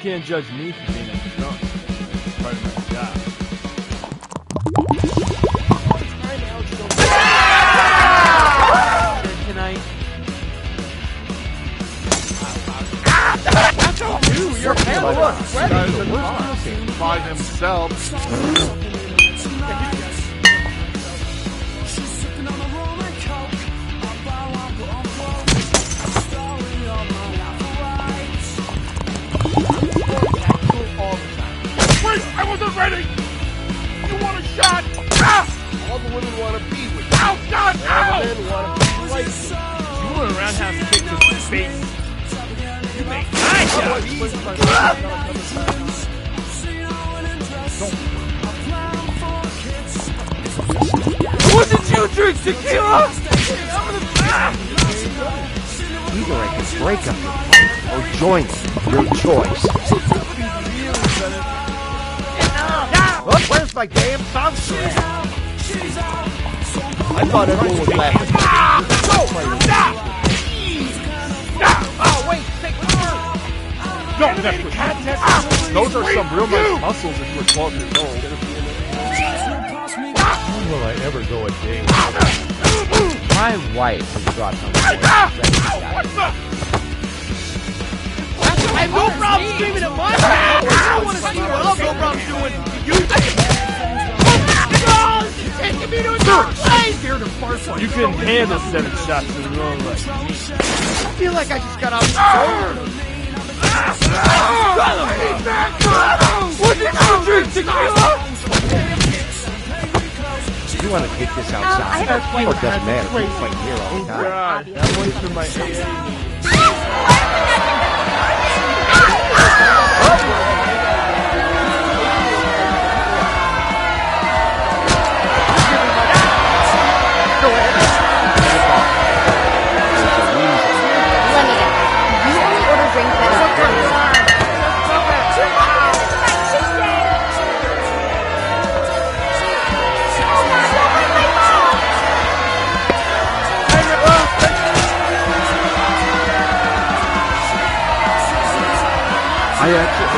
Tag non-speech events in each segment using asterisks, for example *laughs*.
can't judge me for being a drunk. It's part of my job. Tonight. Your pal looks ready. By himself. Wasn't you drink tequila? Either I can break up your fight or join it. Your choice. Oh, where's my damn bouncer at? I thought everyone was laughing. Oh, No, that's what Those are some real nice muscles if you were 12 years old. When will I ever go a day? My wife has brought home. What the? I have no problem screaming at my house. I don't want to see what I've no problem doing. You. Oh, she's taking me to a dark place. Scared of farts like You couldn't handle seven shots in a row like. I feel like I just got out of the Wasn't you drink tequila? You want to take this outside? Um, I have a oh, it doesn't matter. We can fight here all the time. God, that one's for my I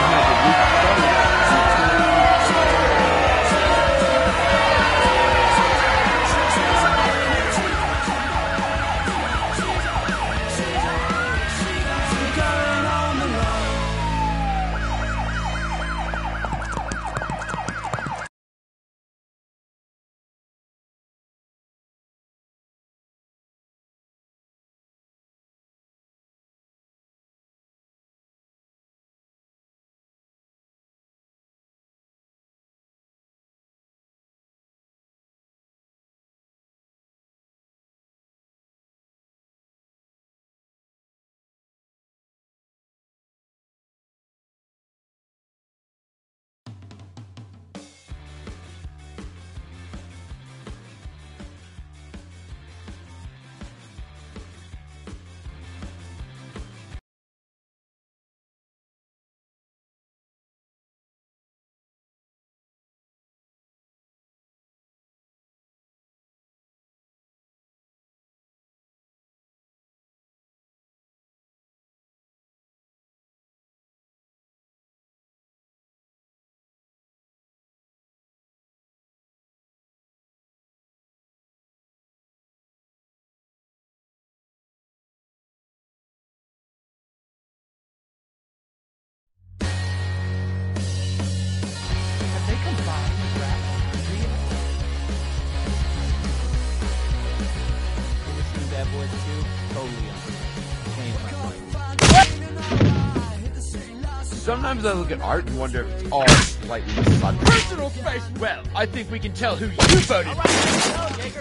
Sometimes I look at art and wonder if it's all slightly misunderstood. Personal space. Well, I think we can tell who you voted.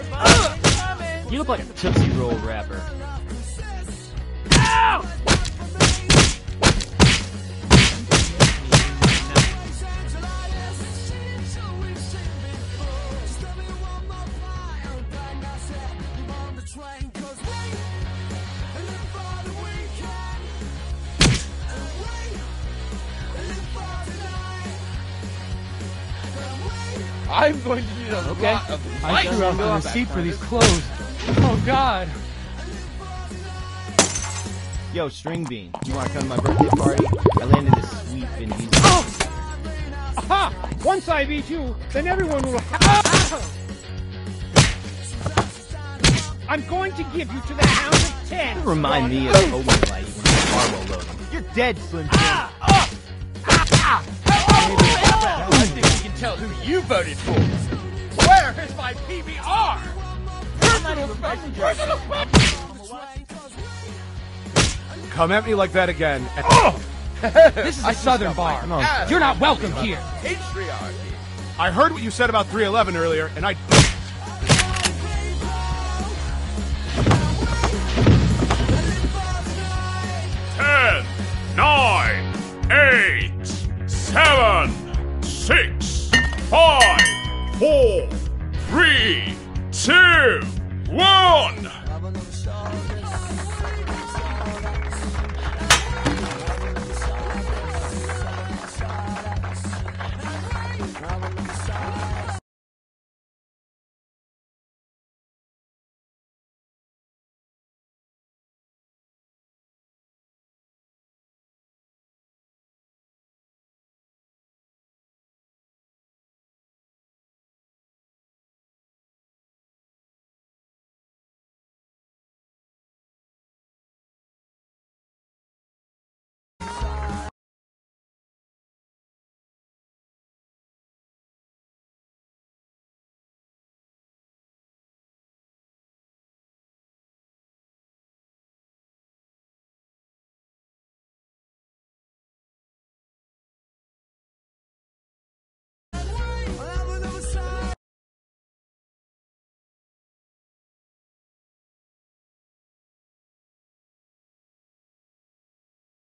For! You look like a Tootsie Roll wrapper. I'm going to need a Okay. lot of I light. threw out the receipt for these clothes. Oh God. Yo, String Bean, you want to come to my birthday party? I landed this sweet Vin Diesel. Oh! Aha! Once I beat you, then everyone will ha- oh! I'm going to give you to the Hound of Ten. You remind me of oh! Omen Light when I'm Marvel loading. You're dead, Slim Jim. I think we can tell who you voted for. Where is my PBR? Personal Come at me like that again. and- *laughs* This is a southern bar. You're not welcome here. Patriarchy. I heard what you said about 311 earlier, and I.